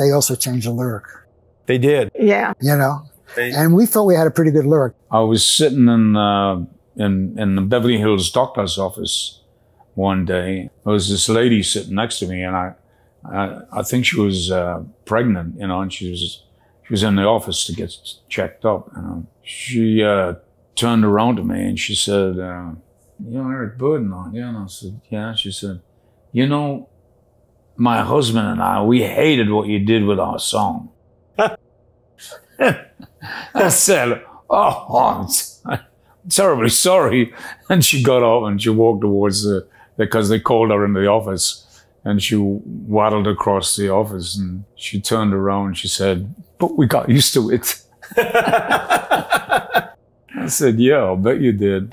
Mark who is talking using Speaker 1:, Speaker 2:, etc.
Speaker 1: they also changed the lyric.
Speaker 2: They did.
Speaker 3: Yeah.
Speaker 1: You know,
Speaker 2: They-
Speaker 1: and we thought we had a pretty good lyric.
Speaker 4: I was sitting in uh, in in the Beverly Hills doctor's office one day. There was this lady sitting next to me, and I I, I think she was uh, pregnant, you know, and she was she was in the office to get checked up. You know, she uh, turned around to me and she said, uh, "You know Eric Burdon, aren't? And I said, "Yeah." She said, "You know." My husband and I, we hated what you did with our song. I said, "Oh, I'm terribly sorry." And she got up and she walked towards the because they called her into the office, and she waddled across the office and she turned around and she said, "But we got used to it." I said, "Yeah, I'll bet you did."